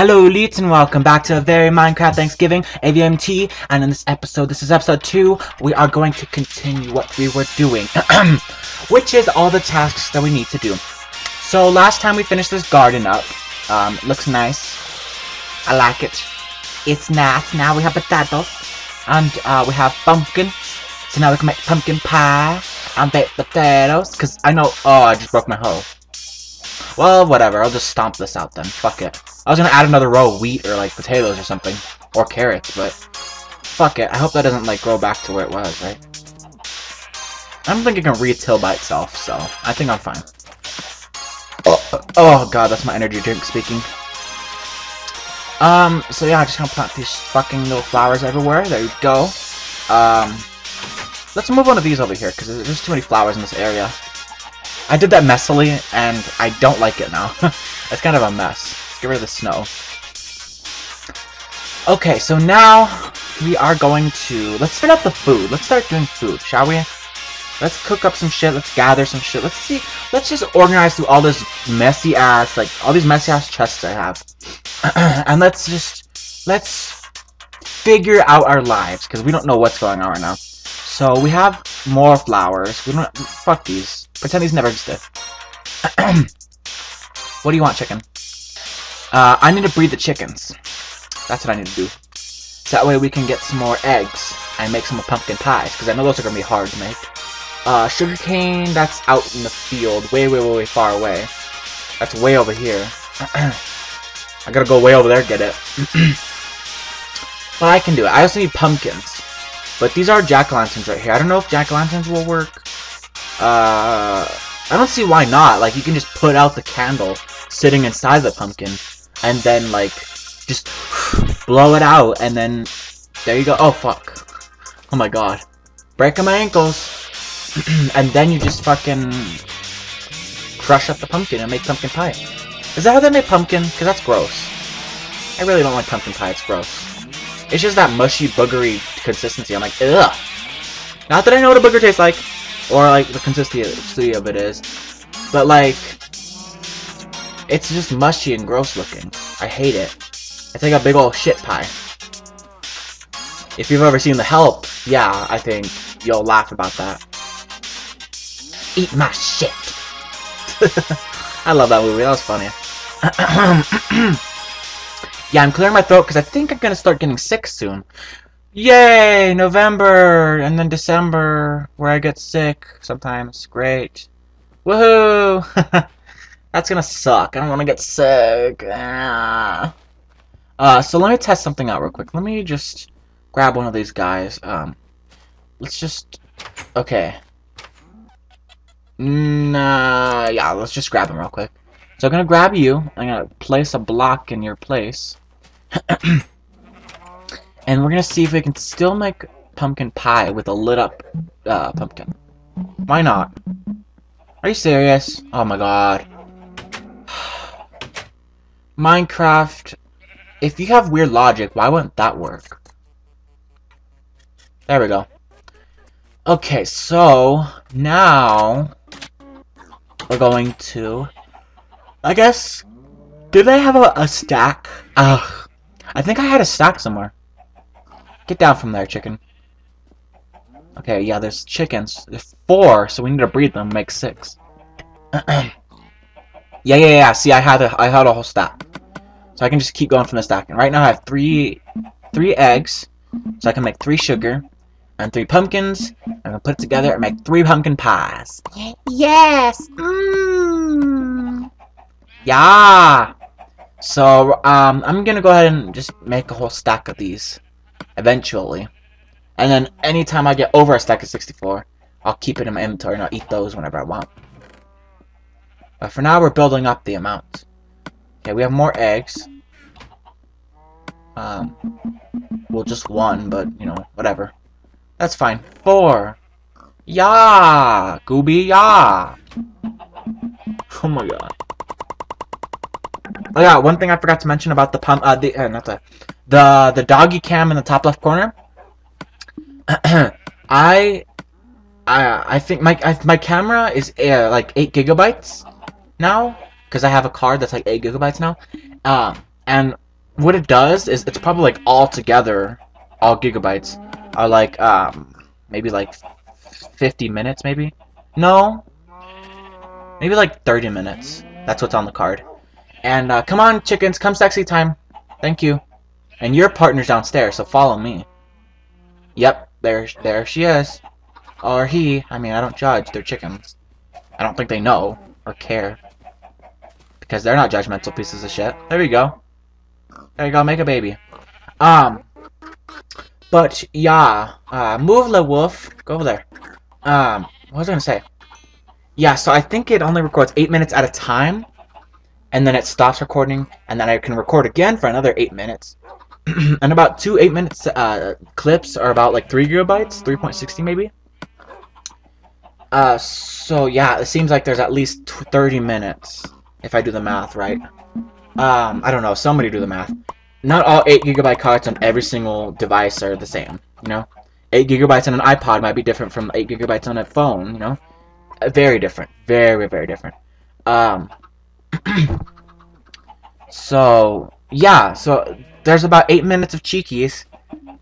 Hello elites and welcome back to a very Minecraft Thanksgiving AVMT and in this episode, this is episode 2, we are going to continue what we were doing which is all the tasks that we need to do. So last time we finished this garden up, um, looks nice, I like it, it's nice, now we have potatoes and uh, we have pumpkin, so now we can make pumpkin pie and baked potatoes, because I know, oh I just broke my hoe. Well, whatever. I'll just stomp this out then. Fuck it. I was gonna add another row of wheat or like potatoes or something. Or carrots, but fuck it. I hope that doesn't like grow back to where it was, right? I don't think it can re-till by itself, so I think I'm fine. Oh, oh god, that's my energy drink speaking. Um, so yeah, I'm just gonna plant these fucking little flowers everywhere. There you go. Um, let's move on to these over here, because there's too many flowers in this area. I did that messily, and I don't like it now. it's kind of a mess. Get rid of the snow. Okay, so now we are going to... Let's start up the food. Let's start doing food, shall we? Let's cook up some shit. Let's gather some shit. Let's see. Let's just organize through all this messy ass, like, all these messy ass chests I have. and let's just... Let's figure out our lives, because we don't know what's going on right now. So we have more flowers. We don't fuck these. Pretend these never existed. what do you want, chicken? Uh, I need to breed the chickens. That's what I need to do. So that way we can get some more eggs and make some pumpkin pies, because I know those are going to be hard to make. Uh, sugarcane, that's out in the field, way, way, way, way far away. That's way over here. I gotta go way over there get it. but I can do it. I also need pumpkins. But these are jack-o'-lanterns right here. I don't know if jack-o'-lanterns will work. Uh, I don't see why not. Like, you can just put out the candle sitting inside the pumpkin. And then, like, just blow it out. And then, there you go. Oh, fuck. Oh my god. Breaking my ankles. and then you just fucking crush up the pumpkin and make pumpkin pie. Is that how they make pumpkin? Because that's gross. I really don't like pumpkin pie. It's gross. It's just that mushy, boogery consistency. I'm like, ugh. Not that I know what a booger tastes like, or like the consistency of it is, but like, it's just mushy and gross looking. I hate it. It's like a big old shit pie. If you've ever seen The Help, yeah, I think you'll laugh about that. Eat my shit. I love that movie. That was funny. Yeah, I'm clearing my throat because I think I'm going to start getting sick soon. Yay! November! And then December, where I get sick sometimes. Great. Woohoo! That's gonna suck. I don't want to get sick. Ah. Uh, so let me test something out real quick. Let me just grab one of these guys. Um, let's just... Okay. Nah, yeah, let's just grab him real quick. So I'm gonna grab you. I'm gonna place a block in your place. and we're gonna see if we can still make pumpkin pie with a lit up uh, pumpkin. Why not? Are you serious? Oh my god. Minecraft, if you have weird logic, why wouldn't that work? There we go. Okay, so now we're going to, I guess, did they have a, a stack? Ugh. I think I had a stack somewhere. Get down from there, chicken. Okay, yeah, there's chickens. There's four, so we need to breed them, make six. yeah, yeah, yeah. See, I had a, I had a whole stack, so I can just keep going from the stack. And right now, I have three, three eggs, so I can make three sugar and three pumpkins. I'm gonna put it together and make three pumpkin pies. Yes. Mmm. Yeah. So, um, I'm gonna go ahead and just make a whole stack of these, eventually. And then, anytime I get over a stack of 64, I'll keep it in my inventory and I'll eat those whenever I want. But for now, we're building up the amount. Okay, we have more eggs. Um, well, just one, but, you know, whatever. That's fine. Four. Yeah! Gooby, yeah! Oh my god. Oh yeah, one thing I forgot to mention about the pump, uh, the uh, not the, the the doggy cam in the top left corner. I, I, I think my I, my camera is uh, like eight gigabytes now because I have a card that's like eight gigabytes now. Um, and what it does is it's probably like all together, all gigabytes are like um maybe like 50 minutes maybe. No, maybe like 30 minutes. That's what's on the card. And uh, come on, chickens, come sexy time. Thank you. And your partner's downstairs, so follow me. Yep, there, there she is. Or he. I mean, I don't judge. They're chickens. I don't think they know or care. Because they're not judgmental pieces of shit. There you go. There you go, make a baby. Um, but, yeah. Uh, move, the Wolf. Go over there. Um, what was I gonna say? Yeah, so I think it only records 8 minutes at a time. And then it stops recording. And then I can record again for another 8 minutes. and about two 8 minutes uh, clips are about like 3 gigabytes. 3.60 maybe. Uh, so yeah, it seems like there's at least 30 minutes. If I do the math right. Um, I don't know. Somebody do the math. Not all 8 gigabyte cards on every single device are the same, you know? 8 gigabytes on an iPod might be different from 8 gigabytes on a phone, you know? Uh, very different. Very, very different. Um, so, yeah, so there's about 8 minutes of cheekies,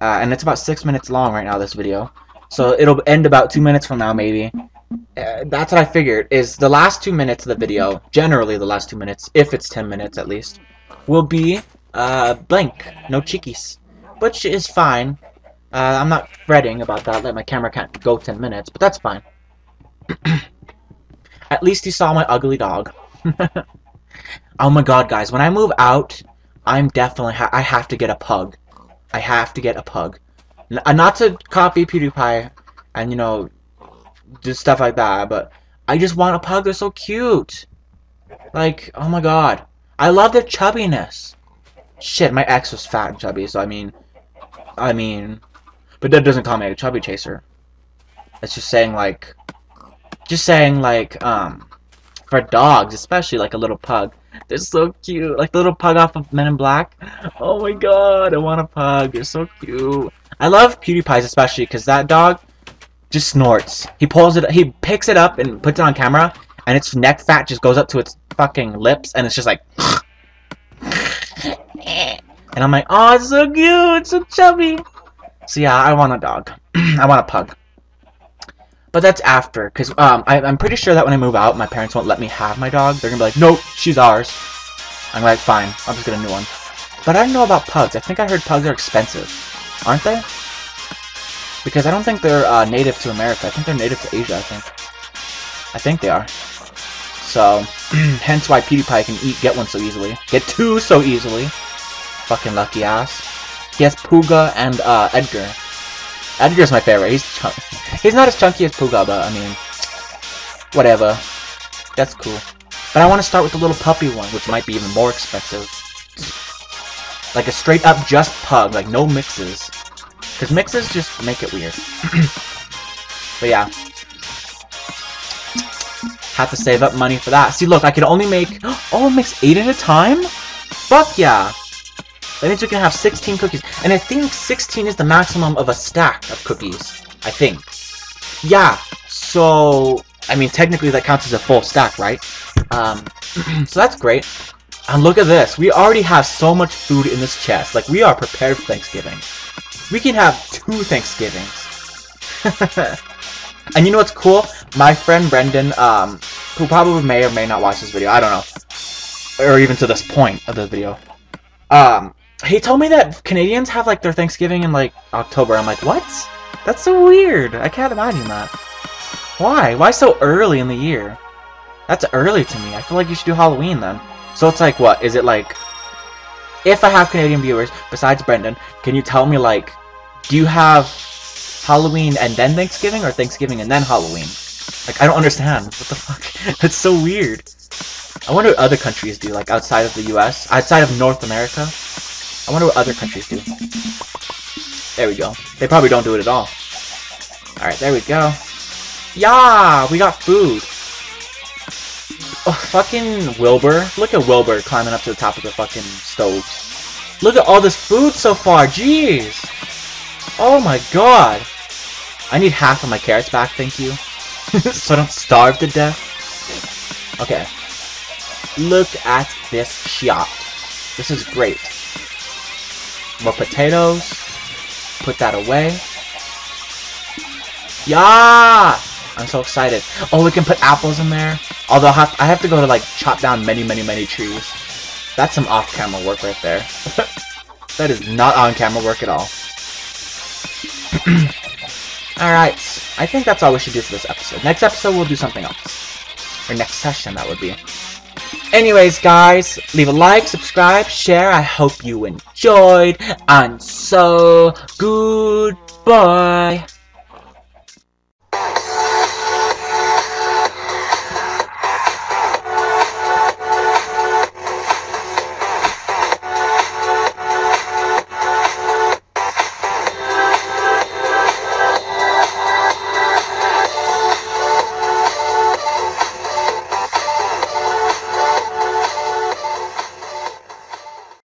uh, and it's about 6 minutes long right now, this video. So it'll end about 2 minutes from now, maybe. Uh, that's what I figured, is the last 2 minutes of the video, generally the last 2 minutes, if it's 10 minutes at least, will be uh, blank, no cheekies. Which is fine. Uh, I'm not fretting about that, like my camera can't go 10 minutes, but that's fine. At least you saw my ugly dog. oh my god, guys, when I move out, I'm definitely, ha I have to get a pug. I have to get a pug. N uh, not to copy PewDiePie and, you know, do stuff like that, but I just want a pug. They're so cute. Like, oh my god. I love their chubbiness. Shit, my ex was fat and chubby, so I mean... I mean... But that doesn't call me a chubby chaser. It's just saying, like... Just saying, like, um... For dogs, especially, like a little pug. They're so cute. Like the little pug off of Men in Black. Oh my god, I want a pug. They're so cute. I love PewDiePie's especially, because that dog just snorts. He pulls it, he picks it up and puts it on camera, and its neck fat just goes up to its fucking lips, and it's just like... And I'm like, oh, it's so cute, it's so chubby. So yeah, I want a dog. I want a pug. But that's after, because um, I, am pretty sure that when I move out, my parents won't let me have my dog. They're going to be like, nope, she's ours. I'm like, fine, I'll just get a new one. But I don't know about pugs. I think I heard pugs are expensive. Aren't they? Because I don't think they're uh, native to America. I think they're native to Asia, I think. I think they are. So, hence why PewDiePie can eat, get one so easily. Get two so easily. Fucking lucky ass. He has Pooga and uh, Edgar. Edgar's my favorite. He's He's not as chunky as Pooga, but I mean, whatever. That's cool. But I want to start with the little puppy one, which might be even more expensive. Like a straight up just pug, like no mixes. Because mixes just make it weird. but yeah. Have to save up money for that. See, look, I can only make... Oh, makes 8 at a time? Fuck yeah! That means we can have 16 cookies. And I think 16 is the maximum of a stack of cookies. I think. Yeah, so... I mean, technically that counts as a full stack, right? Um, so that's great. And look at this. We already have so much food in this chest. Like, we are prepared for Thanksgiving. We can have two Thanksgivings. and you know what's cool? My friend Brendan, um, who probably may or may not watch this video, I don't know. Or even to this point of the video. Um, he told me that Canadians have like their Thanksgiving in like October. I'm like, what? That's so weird. I can't imagine that. Why? Why so early in the year? That's early to me. I feel like you should do Halloween then. So it's like, what? Is it like... If I have Canadian viewers, besides Brendan, can you tell me, like, do you have Halloween and then Thanksgiving, or Thanksgiving and then Halloween? Like, I don't understand. What the fuck? That's so weird. I wonder what other countries do, like, outside of the US? Outside of North America? I wonder what other countries do. There we go. They probably don't do it at all. Alright, there we go. Yeah, we got food. Oh, fucking Wilbur. Look at Wilbur climbing up to the top of the fucking stoves. Look at all this food so far. Jeez. Oh my god. I need half of my carrots back, thank you. so I don't starve to death. Okay. Look at this shot. This is great. More potatoes. Put that away. Yeah! I'm so excited. Oh, we can put apples in there. Although I have, I have to go to like chop down many, many, many trees. That's some off-camera work right there. that is not on-camera work at all. Alright, I think that's all we should do for this episode. Next episode, we'll do something else. Or next session, that would be. Anyways, guys, leave a like, subscribe, share. I hope you enjoyed. And so, goodbye.